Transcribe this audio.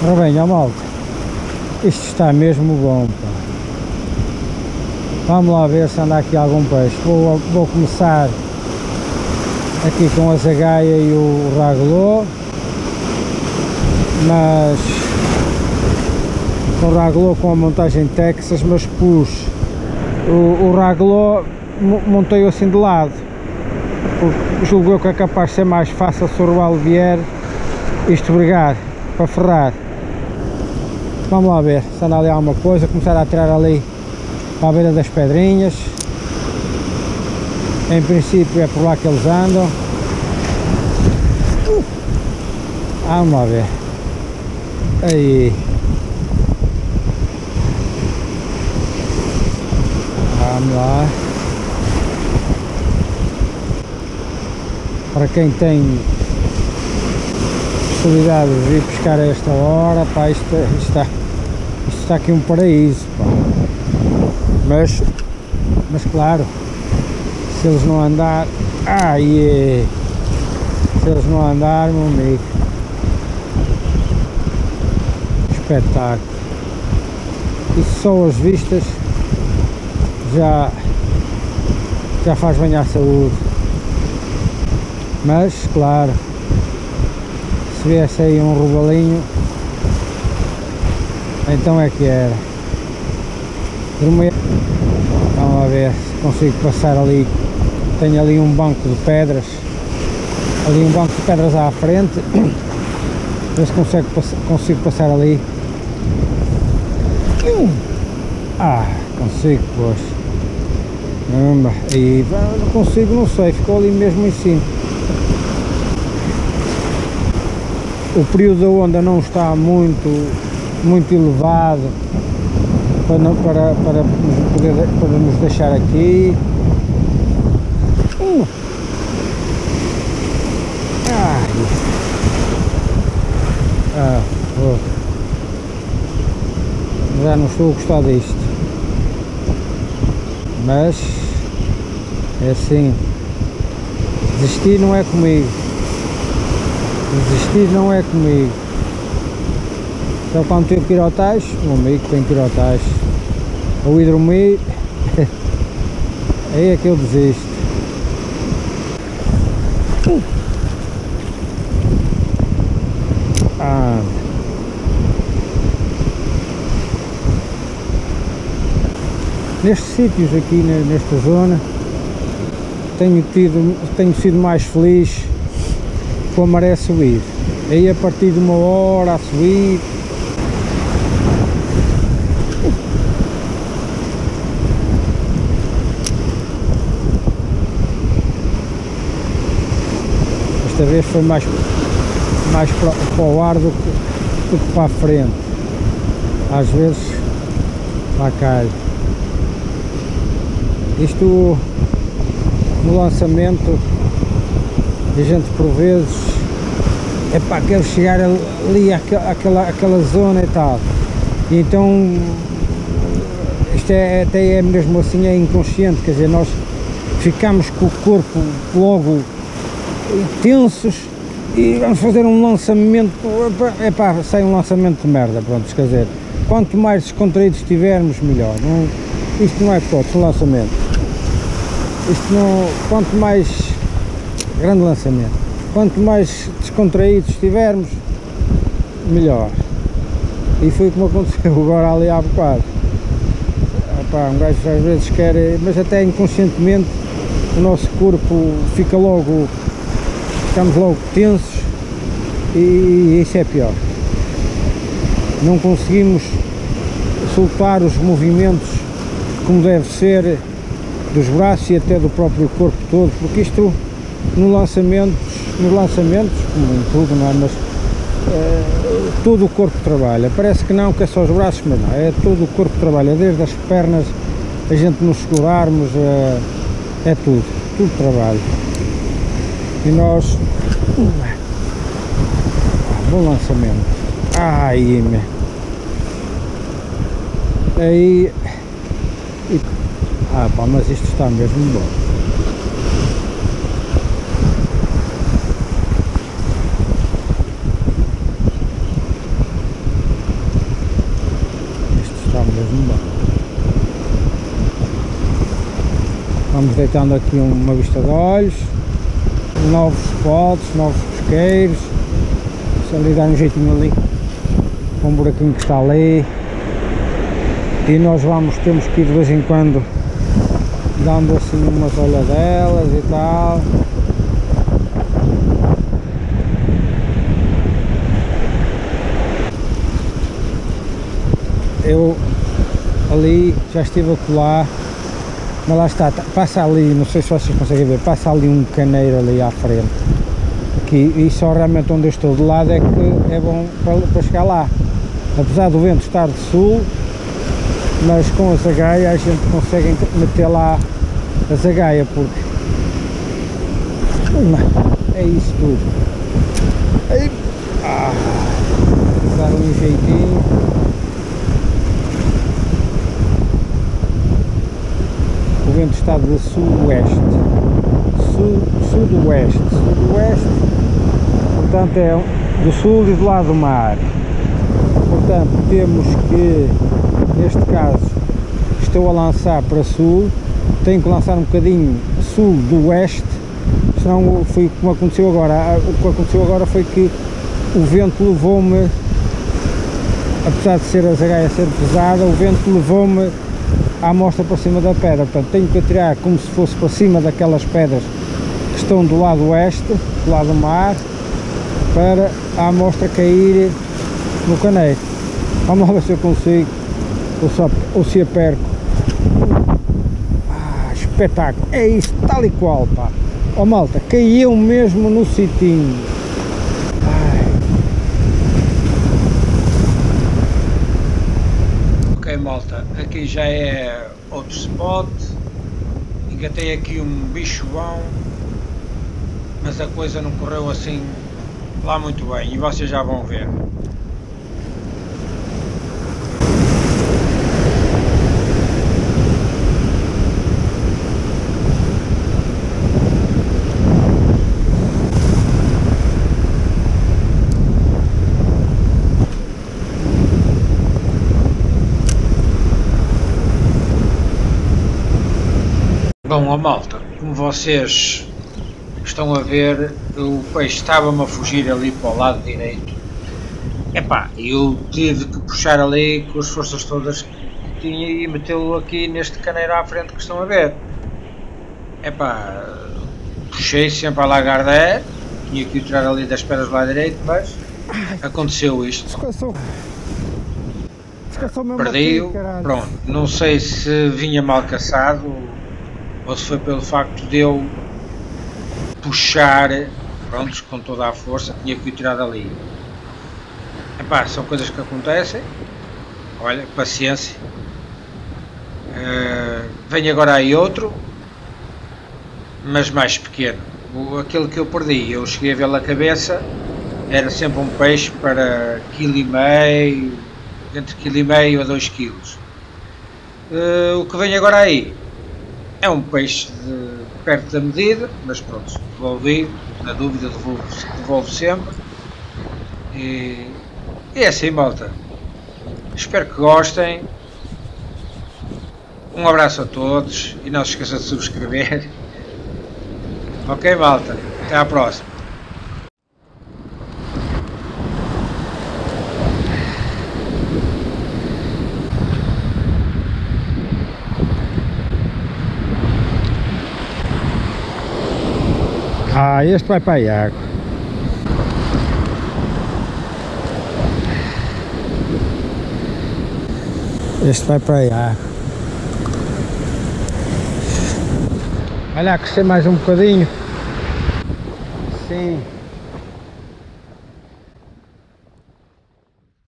Ora bem, ó malta, isto está mesmo bom, pá. Vamos lá ver se anda aqui algum peixe. Vou, vou começar aqui com a zagaia e o ragolô, mas com o ragolô com a montagem Texas, mas pus o, o ragolô montei assim de lado, eu que é capaz de ser mais fácil se o robalo vier isto brigar para ferrar. Vamos lá ver se anda ali alguma coisa, começar a tirar ali para a beira das pedrinhas. Em princípio é por lá que eles andam. Vamos lá ver. Aí. Vamos lá. Para quem tem possibilidade de vir pescar a esta hora, pá, isto, isto, está, isto está aqui um paraíso, pá. Mas, mas claro, se eles não andar, ai, é, se eles não andar, meu amigo, espetáculo. E só as vistas já, já faz bem à saúde. Mas, claro, se viesse aí um robalinho, então é que era. Vamos lá ver se consigo passar ali. Tenho ali um banco de pedras. Ali um banco de pedras à frente. Ver se consigo, consigo passar ali. Ah, consigo, pois. Caramba, aí não consigo, não sei, ficou ali mesmo em cima. O período da onda não está muito, muito elevado para, para, para, poder, para nos deixar aqui. Uh. Ai. Ah, oh. Já não estou a gostar disto. Mas é assim. Desistir não é comigo. Desistir não é comigo. Só quando tenho que ir ao tais, o amigo tem que ir ao dormir, aí é que eu desisto. Ah. Nestes sítios aqui nesta zona tenho tido, tenho sido mais feliz com a maré subir. Aí a partir de uma hora a subir Desta vez foi mais, mais para, para o ar do que, do que para a frente. Às vezes lá cai. Isto no lançamento a gente por vezes é para quero chegar ali àquela, àquela zona e tal. E então isto é até é mesmo assim é inconsciente, quer dizer, nós ficamos com o corpo logo tensos e vamos fazer um lançamento, é pá, sai um lançamento de merda, pronto, quer dizer, quanto mais descontraídos estivermos, melhor, não, isto não é todos, um lançamento, isto não, quanto mais, grande lançamento, quanto mais descontraídos estivermos, melhor, e foi como aconteceu agora ali há bocado, um gajo às vezes quer, mas até inconscientemente o nosso corpo fica logo ficamos logo tensos e isso é pior. Não conseguimos soltar os movimentos como deve ser dos braços e até do próprio corpo todo, porque isto no lançamentos, nos lançamentos, como em tudo, não é? mas é, todo o corpo trabalha. Parece que não, que é só os braços, mas não, é todo o corpo trabalha, desde as pernas, a gente nos segurarmos, é, é tudo, tudo trabalha. E nós Bom lançamento. Ai, me. Aí. Ah, pá, mas isto está mesmo bom. Tá, mesmo. Vamos deitando aqui uma vista de olhos, novos spots, novos pesqueiros, se ali dá um jeitinho ali, um buraquinho que está ali. E nós vamos, temos que ir de vez em quando dando assim umas olhadelas e tal. Eu ali já estive a colar, mas lá está, passa ali, não sei se vocês conseguem ver, passa ali um caneiro ali à frente. Aqui, e só realmente onde eu estou de lado é que é bom para, para chegar lá. Apesar do vento estar de sul, mas com a zagaia a gente consegue meter lá a zagaia porque é isso tudo Aí, ah, dar um jeitinho vento está de sul-oeste sul, sul-oeste sul-oeste portanto é do sul e do lado do mar. Portanto temos que neste caso estou a lançar para sul. Tenho que lançar um bocadinho sul do oeste senão foi como aconteceu agora. O que aconteceu agora foi que o vento levou-me apesar de ser a zagaia ser pesada o vento levou-me à amostra para cima da pedra. Portanto tenho que atirar como se fosse para cima daquelas pedras que estão do lado oeste do lado do mar para a amostra cair no caneiro vamos ver se eu consigo ou, só, ou se a perco. Ah, espetáculo, é isso, tal e qual pá. Oh, malta, caiu mesmo no sitinho ok malta, aqui já é outro spot. Engatei aqui um bicho bom mas a coisa não correu assim lá muito bem e vocês já vão ver Bom, ó malta, como vocês estão a ver, o peixe estava-me a fugir ali para o lado direito. Epá, eu tive que puxar ali com as forças todas que tinha e metê-lo aqui neste caneiro à frente que estão a ver. Epá, puxei sempre a lagardé, tinha que o tirar ali das do lado direito, mas aconteceu isto. Descansou. Descansou mesmo Perdi-o, pronto, não sei se vinha mal caçado ou se foi pelo facto de eu puxar, prontos, com toda a força, tinha que o tirar dali. Epá, são coisas que acontecem, olha, paciência. Uh, vem agora aí outro, mas mais pequeno. O, aquele que eu perdi, eu cheguei a ver a cabeça, era sempre um peixe para quilo e meio, entre quilo e meio a 2 quilos. Uh, o que vem agora aí é um peixe de perto da medida, mas pronto, devolvi, na dúvida devolvo, devolvo sempre. E, e é assim malta. Espero que gostem. Um abraço a todos e não se esqueçam de subscrever. Ok malta, até à próxima. Ah, este vai para a água. Este vai para a. Vai lá crescer mais um bocadinho. Sim.